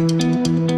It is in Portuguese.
Música